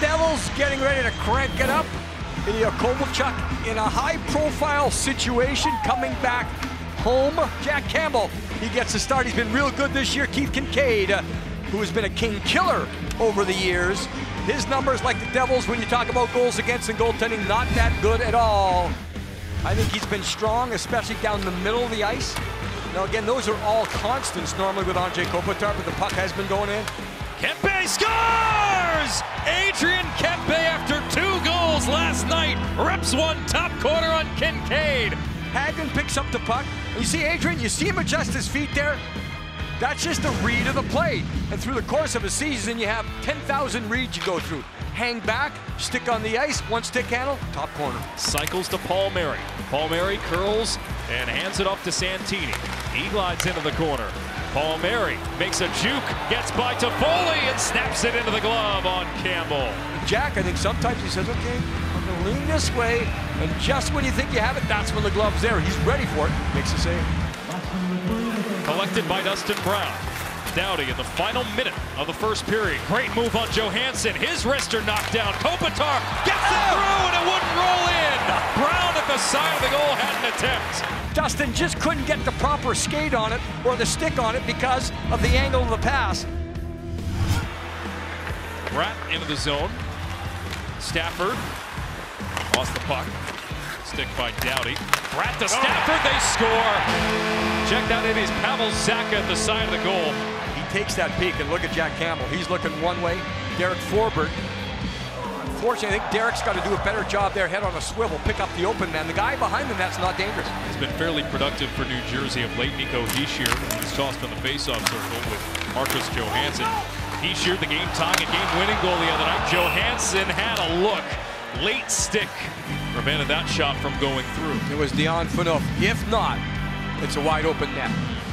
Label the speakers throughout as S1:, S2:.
S1: Devils getting ready to crank it up. Ilya Kovalchuk in a high-profile situation coming back home. Jack Campbell, he gets a start. He's been real good this year. Keith Kinkaid, uh, who has been a king killer over the years. His numbers, like the Devils, when you talk about goals against and goaltending, not that good at all. I think he's been strong, especially down the middle of the ice. Now, again, those are all constants normally with Andre Kopitar, but the puck has been going in.
S2: Kempe scores! Adrian Kempe after two goals last night. Reps one top corner on Kinkaid.
S1: Hagen picks up the puck. You see Adrian, you see him adjust his feet there. That's just a read of the play. And through the course of a season, you have 10,000 reads you go through. Hang back, stick on the ice, one stick handle, top corner.
S2: Cycles to Palmieri. Paul Mary curls and hands it off to Santini. He glides into the corner. Palmieri makes a juke, gets by Toffoli and snaps it into the glove on Campbell.
S1: Jack, I think sometimes he says, okay, I'm going to lean this way. And just when you think you have it, that's when the glove's there. He's ready for it. Makes a save.
S2: Collected by Dustin Brown. Doughty in the final minute of the first period. Great move on Johansson. His wrister knocked down. Kopitar the side of the goal had an attempt.
S1: Dustin just couldn't get the proper skate on it or the stick on it because of the angle of the pass.
S2: Rat into the zone. Stafford lost the puck. Stick by Doughty. Rat to oh. Stafford, they score. Check that in is Pavel Zacha at the side of the goal.
S1: He takes that peek and look at Jack Campbell. He's looking one way. Derek Forbort. Unfortunately, I think Derek's got to do a better job there, head on a swivel, pick up the open man. The guy behind him, that's not dangerous.
S2: He's been fairly productive for New Jersey of late. Nico Hischier, he's tossed on the faceoff circle with Marcus Johansson. Hischier, the game tying and game winning goal the other night. Johansson had a look. Late stick prevented that shot from going through.
S1: It was Dion Phaneuf. If not, it's a wide open net.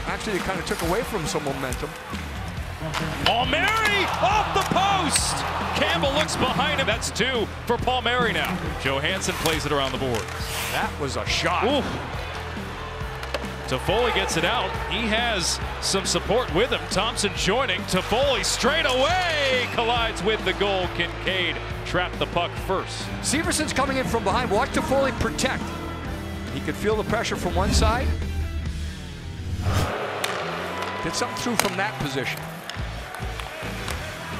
S1: Actually, it kind of took away from some momentum.
S2: Palmieri off the post. Campbell looks behind him. That's two for Palmieri now. Johansson plays it around the board.
S1: That was a shot.
S2: Ooh. Toffoli gets it out. He has some support with him. Thompson joining. Toffoli straight away collides with the goal. Kinkaid trapped the puck first.
S1: Severson's coming in from behind. Watch Toffoli protect. He could feel the pressure from one side. Get something through from that position.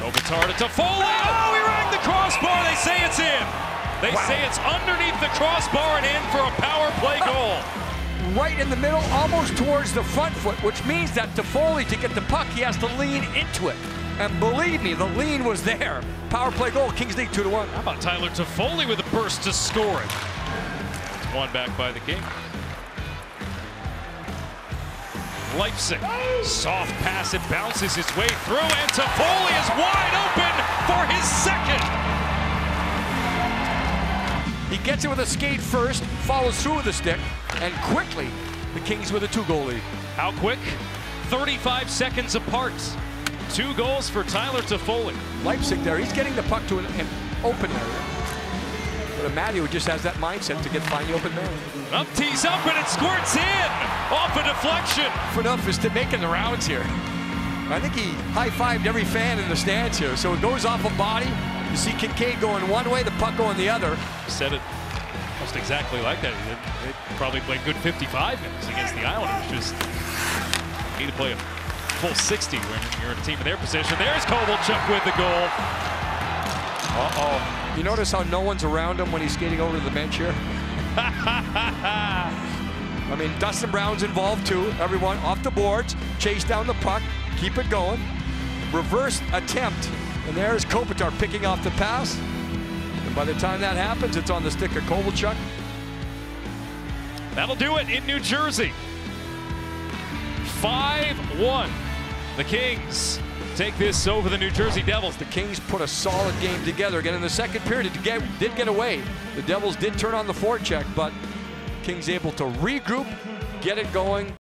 S2: Kopitar to Toffoli. Oh, he rang the crossbar. They say it's in. They
S1: Wow.
S2: say it's underneath the crossbar and in for a power play goal.
S1: Right in the middle, almost towards the front foot, which means that Toffoli, to get the puck, he has to lean into it. And believe me, the lean was there. Power play goal, Kings League 2 to 1.
S2: How about Tyler Toffoli with a burst to score it? It's one back by the Kings. Leipzig, soft pass, it bounces its way through, and Toffoli is wide open for his second.
S1: He gets it with a skate first, follows through with a stick, and quickly, the Kings with a two goal lead.
S2: How quick? 35 seconds apart. Two goals for Tyler Toffoli.
S1: Leipzig there, he's getting the puck to an, an open area. But Amadio just has that mindset to get find the open man.
S2: Up tees up and it squirts in off a deflection.
S1: Enough is to making the rounds here. I think he high-fived every fan in the stands here. So it goes off a body. You see Kinkaid going one way, the puck going the other.
S2: Said it almost exactly like that. They probably played good 55 minutes against the Islanders. Just need to play a full 60 when you're in a team in their position. There's Kovalchuk with the goal.
S1: Uh-oh. You notice how no one's around him when he's skating over to the bench here? I mean, Dustin Brown's involved too. Everyone off the boards, chase down the puck, keep it going. Reverse attempt. And there's Kopitar picking off the pass. And by the time that happens, it's on the stick of Kovalchuk.
S2: That'll do it in New Jersey. 5-1. The Kings take this over the New Jersey Devils.
S1: The Kings put a solid game together. Again, in the second period, it did get away. The Devils did turn on the forecheck, but Kings able to regroup, get it going.